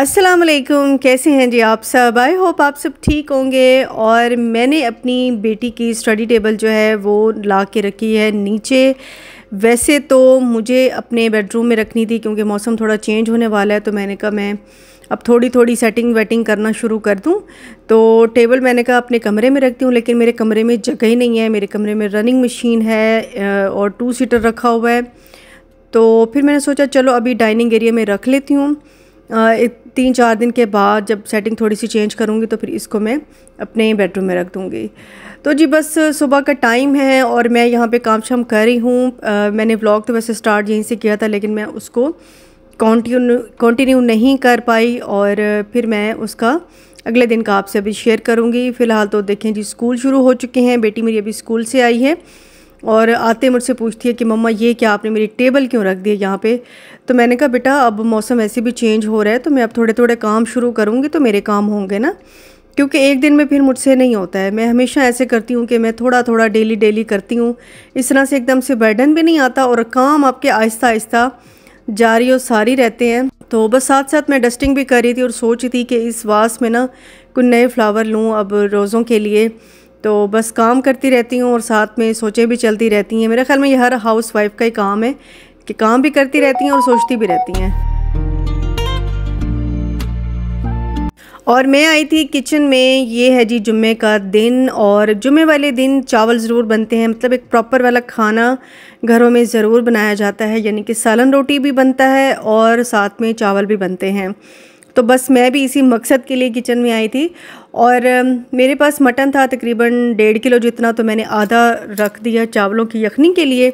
अस्सलाम वालेकुम कैसे हैं जी आप सब? आई होप आप सब ठीक होंगे और मैंने अपनी बेटी की स्टडी टेबल जो है वो ला के रखी है नीचे। वैसे तो मुझे अपने बेडरूम में रखनी थी क्योंकि मौसम थोड़ा चेंज होने वाला है तो मैंने कहा मैं अब थोड़ी थोड़ी सेटिंग वेटिंग करना शुरू कर दूँ। तो टेबल मैंने कहा अपने कमरे में रखती हूँ, लेकिन मेरे कमरे में जगह ही नहीं है। मेरे कमरे में रनिंग मशीन है और टू सीटर रखा हुआ है। तो फिर मैंने सोचा चलो अभी डाइनिंग एरिया में रख लेती हूँ। तीन चार दिन के बाद जब सेटिंग थोड़ी सी चेंज करूँगी तो फिर इसको मैं अपने बेडरूम में रख दूँगी। तो जी बस सुबह का टाइम है और मैं यहाँ पे काम शाम कर रही हूँ। मैंने व्लॉग तो वैसे स्टार्ट यहीं से किया था लेकिन मैं उसको कंटिन्यू कंटिन्यू नहीं कर पाई और फिर मैं उसका अगले दिन का आपसे अभी शेयर करूँगी। फ़िलहाल तो देखें जी स्कूल शुरू हो चुके हैं। बेटी मेरी अभी स्कूल से आई है। और आते मुझसे पूछती है कि, मम्मा, ये क्या आपने मेरी टेबल क्यों रख दी है यहाँ पे? तो मैंने कहा, बेटा, अब मौसम ऐसे भी चेंज हो रहा है तो मैं अब थोड़े थोड़े काम शुरू करूँगी तो मेरे काम होंगे ना? क्योंकि एक दिन में फिर मुझसे नहीं होता है। मैं हमेशा ऐसे करती हूँ कि मैं थोड़ा थोड़ा डेली डेली करती हूँ। इस तरह से एकदम से बर्डन भी नहीं आता और काम आपके आहिस्ता आहिस्ता जारी और सारी रहते हैं। तो बस साथ साथ मैं डस्टिंग भी कर रही थी और सोच रही थी कि इस वास में ना कुछ नए फ्लावर लूँ अब रोज़ों के लिए। तो बस काम करती रहती हूँ और साथ में सोचें भी चलती रहती हैं। मेरे ख्याल में ये हर हाउस वाइफ का ही काम है कि काम भी करती रहती हैं और सोचती भी रहती हैं। और मैं आई थी किचन में, ये है जी जुम्मे का दिन और जुम्मे वाले दिन चावल ज़रूर बनते हैं। मतलब एक प्रॉपर वाला खाना घरों में ज़रूर बनाया जाता है, यानी कि सालन रोटी भी बनता है और साथ में चावल भी बनते हैं। तो बस मैं भी इसी मकसद के लिए किचन में आई थी। और मेरे पास मटन था तकरीबन डेढ़ किलो जितना तो मैंने आधा रख दिया चावलों की यखनी के लिए।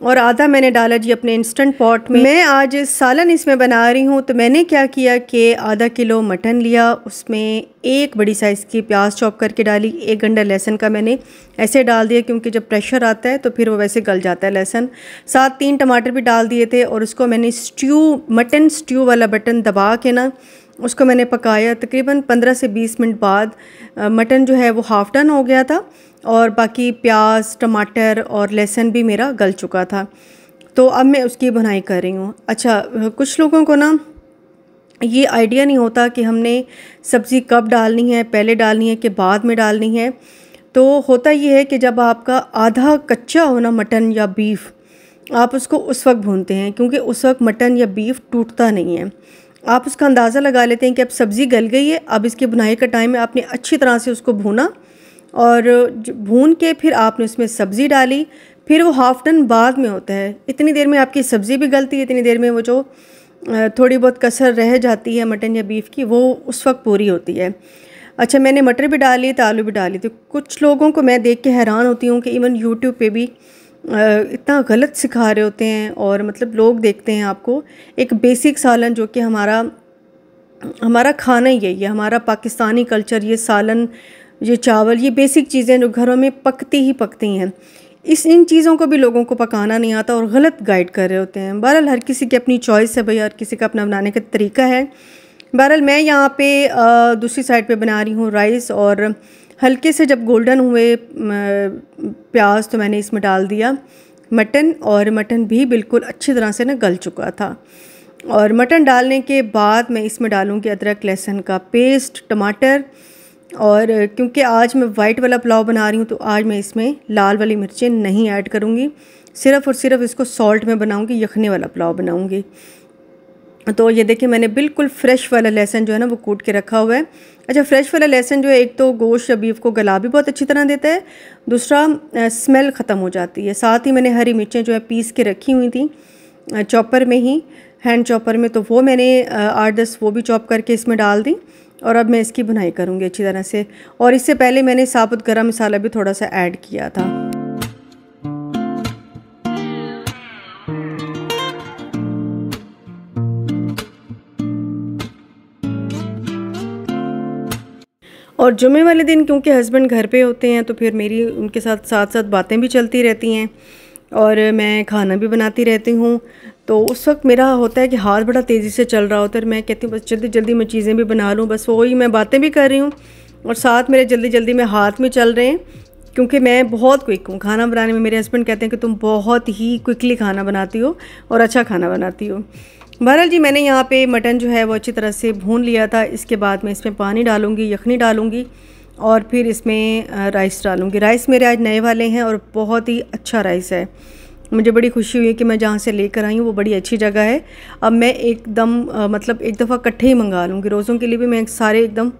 और आधा मैंने डाला जी अपने इंस्टेंट पॉट में। मैं आज सालन इसमें बना रही हूँ तो मैंने क्या किया कि आधा किलो मटन लिया, उसमें एक बड़ी साइज़ की प्याज चॉप करके डाली, एक गंडा लहसुन का मैंने ऐसे डाल दिया क्योंकि जब प्रेशर आता है तो फिर वो वैसे गल जाता है लहसुन। साथ तीन टमाटर भी डाल दिए थे और उसको मैंने स्ट्यू मटन स्ट्यू वाला बटन दबा के ना उसको मैंने पकाया तकरीबन 15 से 20 मिनट बाद। मटन जो है वो हाफ़ डन हो गया था और बाकी प्याज, टमाटर और लहसुन भी मेरा गल चुका था। तो अब मैं उसकी बुनाई कर रही हूँ। अच्छा कुछ लोगों को ना ये आइडिया नहीं होता कि हमने सब्ज़ी कब डालनी है, पहले डालनी है कि बाद में डालनी है। तो होता ये है कि जब आपका आधा कच्चा होना मटन या बीफ आप उसको उस वक्त भूनते हैं, क्योंकि उस वक्त मटन या बीफ टूटता नहीं है। आप उसका अंदाज़ा लगा लेते हैं कि अब सब्ज़ी गल गई है, अब इसकी बुनाई का टाइम है, आपने अच्छी तरह से उसको भूना और भून के फिर आपने उसमें सब्ज़ी डाली, फिर वो हाफ़ डन बाद में होता है। इतनी देर में आपकी सब्ज़ी भी गलती है, इतनी देर में वो जो थोड़ी बहुत कसर रह जाती है मटन या बीफ की, वो उस वक्त पूरी होती है। अच्छा मैंने मटर भी डाली तो आलू भी डाली तो कुछ लोगों को मैं देख के हैरान होती हूँ कि इवन यूट्यूब पे भी इतना गलत सिखा रहे होते हैं और मतलब लोग देखते हैं आपको। एक बेसिक सालन जो कि हमारा हमारा खाना ही यही है हमारा पाकिस्तानी कल्चर, ये सालन, ये चावल, ये बेसिक चीज़ें जो घरों में पकती ही पकती हैं। इस, इन चीज़ों को भी लोगों को पकाना नहीं आता और गलत गाइड कर रहे होते हैं। बहरहाल हर किसी की अपनी चॉइस है भाई, हर किसी का अपना बनाने का तरीका है। बहरहाल मैं यहाँ पे दूसरी साइड पे बना रही हूँ राइस और हल्के से जब गोल्डन हुए प्याज तो मैंने इसमें डाल दिया। मटन, और मटन भी बिल्कुल अच्छी तरह से ना गल चुका था। और मटन डालने के बाद मैं इसमें डालूँगी अदरक, लहसुन का पेस्ट, टमाटर, और क्योंकि आज मैं वाइट वाला पुलाव बना रही हूँ तो आज मैं इसमें लाल वाली मिर्चें नहीं ऐड करूँगी। सिर्फ़ और सिर्फ़ इसको सॉल्ट में बनाऊँगी, यखने वाला पुलाव बनाऊँगी। तो ये देखिए, मैंने बिल्कुल फ्रेश वाला लहसन जो है ना, वो कूट के रखा हुआ है। अच्छा फ्रेश वाला लहसन जो है, एक तो गोश्त या बीफ को गला भी बहुत अच्छी तरह देता है, दूसरा स्मेल ख़त्म हो जाती है। साथ ही मैंने हरी मिर्चें जो है, पीस के रखी हुई थी चॉपर में ही, हैंड चॉपर में तो वो मैंने आठ दस वो भी चॉप करके इसमें डाल दी और अब मैं इसकी बुनाई करूँगी अच्छी तरह से। और इससे पहले मैंने साबुत गर्म मसाला भी थोड़ा सा ऐड किया था। और जुमे वाले दिन क्योंकि हस्बैंड घर पे होते हैं तो फिर मेरी, उनके साथ साथ साथ बातें भी चलती रहती हैं और मैं खाना भी बनाती रहती हूँ। तो उस वक्त मेरा होता है कि हाथ बड़ा तेज़ी से चल रहा होता है मैं कहती हूँ, बस जल्दी जल्दी मैं चीज़ें भी बना लूँ, बस वही मैं बातें भी कर रही हूँ। और साथ मेरे जल्दी जल्दी में हाथ में चल रहे हैं, क्योंकि मैं बहुत क्विक हूँ। खाना बनाने में मेरे हस्बैंड कहते हैं कि तुम बहुत ही क्विकली खाना बनाती हो और अच्छा खाना बनाती हो। बहरहाल जी, मैंने यहाँ पे मटन जो है वो अच्छी तरह से भून लिया था। इसके बाद मैं इसमें पानी डालूँगी, यखनी डालूँगी और फिर इसमें राइस डालूँगी। राइस मेरे आज नए वाले हैं और बहुत ही अच्छा राइस है। मुझे बड़ी खुशी हुई कि मैं जहाँ से लेकर आई हूँ, वो बड़ी अच्छी जगह है। अब मैं एकदम मतलब एक दफ़ा कट्ठे ही मंगा लूँगी। रोज़ों के लिए भी मैं सारे एकदम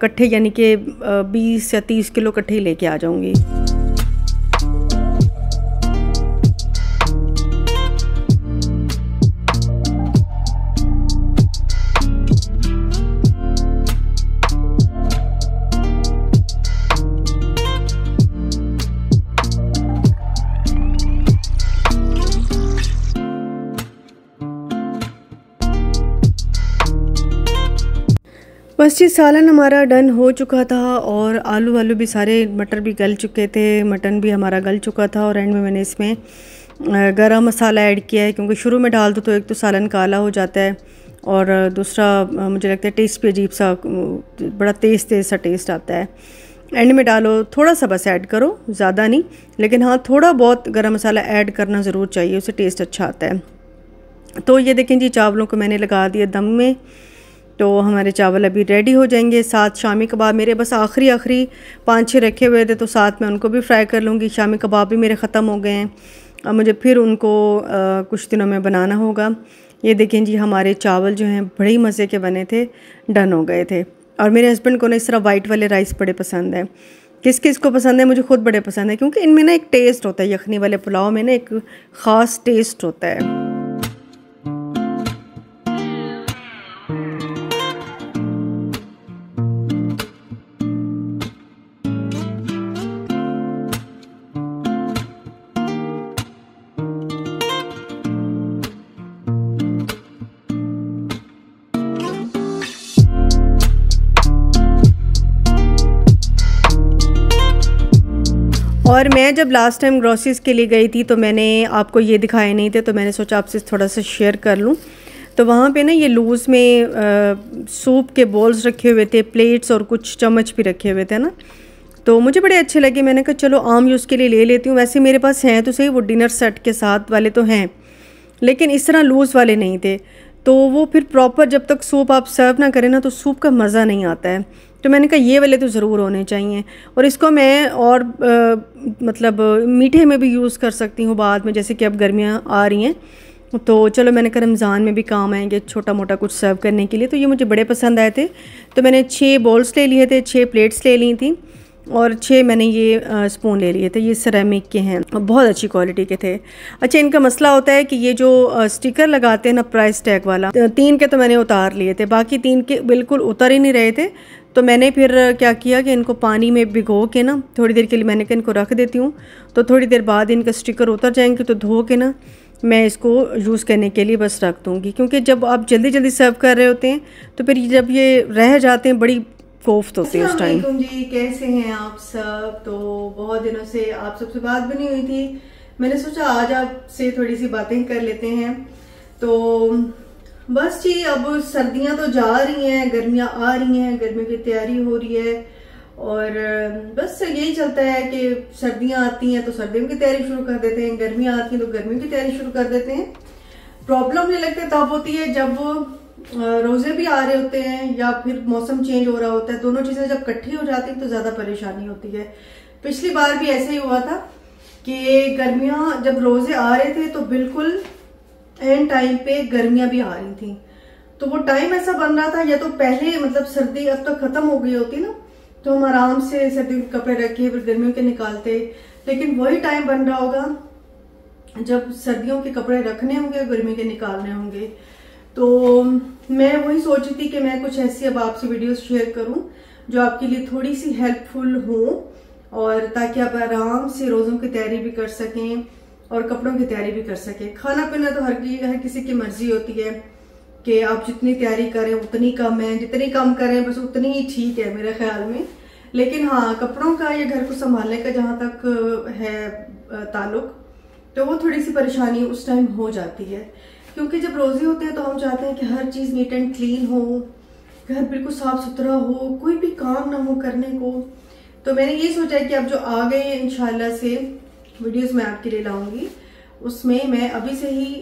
कट्ठे यानी कि बीस या तीस किलो कट्ठे ही लेके आ जाऊँगी। बस जी सालन हमारा डन हो चुका था और आलू वालू भी सारे, मटर भी गल चुके थे, मटन भी हमारा गल चुका था और एंड में मैंने इसमें गरम मसाला ऐड किया है क्योंकि शुरू में डाल दो तो एक तो सालन काला हो जाता है और दूसरा मुझे लगता है टेस्ट भी अजीब सा बड़ा तेज़ तेज़ सा टेस्ट आता है। एंड में डालो, थोड़ा सा बस ऐड करो, ज़्यादा नहीं, लेकिन हाँ थोड़ा बहुत गरम मसाला ऐड करना ज़रूर चाहिए, उससे टेस्ट अच्छा आता है। तो ये देखें जी, चावलों को मैंने लगा दिया दम में तो हमारे चावल अभी रेडी हो जाएँगे। साथ शामी कबाब मेरे बस आखिरी आखिरी पाँच छः रखे हुए थे तो साथ में उनको भी फ्राई कर लूँगी। शामी कबाब भी मेरे ख़त्म हो गए हैं। अब मुझे फिर उनको आ, कुछ दिनों में बनाना होगा। ये देखें जी हमारे चावल जो हैं बड़े ही मज़े के बने थे डन हो गए थे। और मेरे हस्बैंड को ना इस तरह वाइट वाले राइस बड़े पसंद हैं। किस किस को पसंद है? मुझे खुद बड़े पसंद है क्योंकि इनमें ना एक टेस्ट होता है। यखनी वाले पुलाव में ना एक ख़ास टेस्ट होता है। और मैं जब लास्ट टाइम ग्रॉसरीज़ के लिए गई थी तो मैंने आपको ये दिखाए नहीं थे तो मैंने सोचा आपसे थोड़ा सा शेयर कर लूँ। तो वहाँ पे ना ये लूज़ में आ, सूप के बॉल्स रखे हुए थे प्लेट्स और कुछ चम्मच भी रखे हुए थे ना। तो मुझे बड़े अच्छे लगे मैंने कहा चलो आम यूज़ के लिए ले लेती हूँ। वैसे मेरे पास हैं तो सही वो डिनर सेट के साथ वाले तो हैं लेकिन इस तरह लूज़ वाले नहीं थे। तो वो फिर प्रॉपर जब तक सूप आप सर्व ना करें ना तो सूप का मज़ा नहीं आता है। तो मैंने कहा ये वाले तो ज़रूर होने चाहिए। और इसको मैं और आ, मतलब मीठे में भी यूज़ कर सकती हूँ बाद में जैसे कि अब गर्मियाँ आ रही हैं। तो चलो मैंने कहा रमज़ान में भी काम आएँगे छोटा मोटा कुछ सर्व करने के लिए तो ये मुझे बड़े पसंद आए थे। तो मैंने छः बॉल्स ले लिए थे छः प्लेट्स ले ली थी और छः मैंने ये स्पून ले लिए थे। ये सरेमिक के हैं बहुत अच्छी क्वालिटी के थे। अच्छा इनका मसला होता है कि ये जो स्टिकर लगाते हैं ना प्राइस टैग वाला तीन के तो मैंने उतार लिए थे बाकी तीन के बिल्कुल उतर ही नहीं रहे थे। तो मैंने फिर क्या किया कि इनको पानी में भिगो के ना थोड़ी देर के लिए मैंने कहा इनको रख देती हूँ। तो थोड़ी देर बाद इनका स्टिकर उतर जाएँगे तो धो के ना मैं इसको यूज़ करने के लिए बस रख दूँगी। क्योंकि जब आप जल्दी जल्दी सर्व कर रहे होते हैं तो फिर जब ये रह जाते हैं बड़ी कोफ्त होती है उस टाइम जी कैसे हैं आप सब? तो बहुत दिनों से आप सबसे बात भी नहीं हुई थी। मैंने सोचा आज आपसे थोड़ी सी बातें कर लेते हैं। तो बस जी, अब सर्दियाँ तो जा रही हैं, गर्मियाँ आ रही हैं गर्मियों की तैयारी हो रही है। और, बस यही चलता है कि सर्दियाँ आती हैं तो सर्दियों की तैयारी शुरू कर देते हैं, गर्मियाँ आती हैं तो गर्मियों की तैयारी शुरू कर देते हैं। प्रॉब्लम मुझे लगता है तब होती है जब रोज़े भी आ रहे होते हैं या फिर मौसम चेंज हो रहा होता है, दोनों चीज़ें जब इकट्ठी हो जाती है तो ज़्यादा परेशानी होती है। पिछली बार भी ऐसे ही हुआ था कि गर्मियाँ जब रोज़े आ रहे थे तो बिल्कुल एंड टाइम पे गर्मियाँ भी आ रही थी। तो वो टाइम ऐसा बन रहा था, या तो पहले मतलब सर्दी अब तक तो खत्म हो गई होती ना तो हम आराम से सर्दी के कपड़े रखे, फिर गर्मियों के निकालते। लेकिन वही टाइम बन रहा होगा, जब सर्दियों के कपड़े रखने होंगे, गर्मी के निकालने होंगे। तो मैं वही सोची थी कि मैं कुछ ऐसी अब आपसे वीडियो शेयर करूँ, जो आपके लिए थोड़ी सी हेल्पफुल हो, और ताकि आप आराम से रोज़ों की तैयारी भी कर सकें और कपड़ों की तैयारी भी कर सके। खाना पीना तो हर की, हर किसी की मर्ज़ी होती है कि आप जितनी तैयारी करें, उतनी कम है। जितनी कम करें, बस उतनी ही ठीक है मेरे ख्याल में। लेकिन हाँ कपड़ों का, या घर को संभालने का जहाँ तक है ताल्लुक तो वो थोड़ी सी परेशानी उस टाइम हो जाती है। क्योंकि जब रोज़े होते हैं तो हम चाहते हैं कि हर चीज़ नीट एंड क्लीन हो, घर बिल्कुल साफ़ सुथरा हो, कोई भी काम ना हो करने को। तो मैंने ये सोचा है कि अब जो आ गए इनशाला से वीडियोस मैं आपके लिए लाऊँगी। उसमें मैं अभी से ही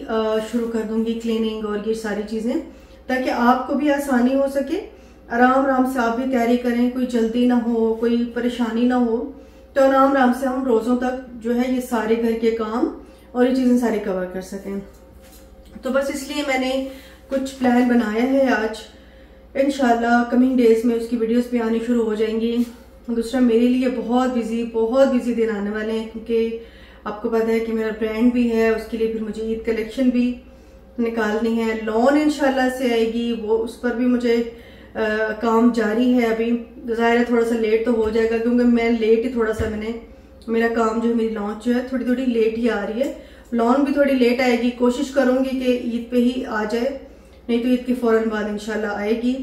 शुरू कर दूँगी क्लीनिंग और ये सारी चीज़ें, ताकि आपको भी आसानी हो सके। आराम आराम से आप भी तैयारी करें, कोई जल्दी ना हो, कोई परेशानी ना हो तो आराम आराम से हम रोज़ों तक जो है ये सारे घर के काम और ये चीज़ें सारी कवर कर सकें। तो बस इसलिए मैंने कुछ प्लान बनाया है आज। इनशाला कमिंग डेज़ में उसकी वीडियोस भी आनी शुरू हो जाएँगी। दूसरा मेरे लिए बहुत बिज़ी बहुत बिज़ी दिन आने वाले हैं क्योंकि आपको पता है कि मेरा ब्रांड भी है उसके लिए फिर मुझे ईद कलेक्शन भी निकालनी है। लोन इनशाला से आएगी वो उस पर भी मुझे आ, काम जारी है अभी। ज़ाहिर है थोड़ा सा लेट तो हो जाएगा क्योंकि मैं लेट ही थोड़ा सा मैंने मेरा काम जो है मेरी लॉन्च जो है थोड़ी थोड़ी लेट ही आ रही है। लॉन भी थोड़ी लेट आएगी कोशिश करूँगी कि ईद पे ही आ जाए नहीं तो ईद के फ़ौरन बाद इंशाल्लाह आएगी।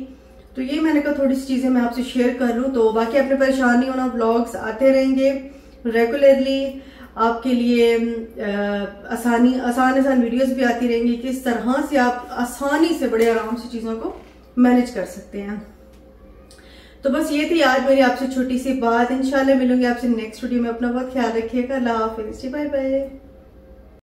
तो ये मैंने कहा थोड़ी सी चीज़ें मैं आपसे शेयर कर लूँ तो बाकी अपने परेशान नहीं होना ब्लॉग्स आते रहेंगे रेगुलरली आपके लिए आसानी, आसान आसान वीडियोस भी आती रहेंगी किस तरह से आप आसानी से बड़े आराम से चीज़ों को मैनेज कर सकते हैं। तो बस ये थी आज मेरी आपसे छोटी सी बात। इंशाल्लाह मिलूँगी आपसे नेक्स्ट वीडियो में। अपना बहुत ख्याल रखिएगा। अल्लाह हाफिज। जी बाय बाय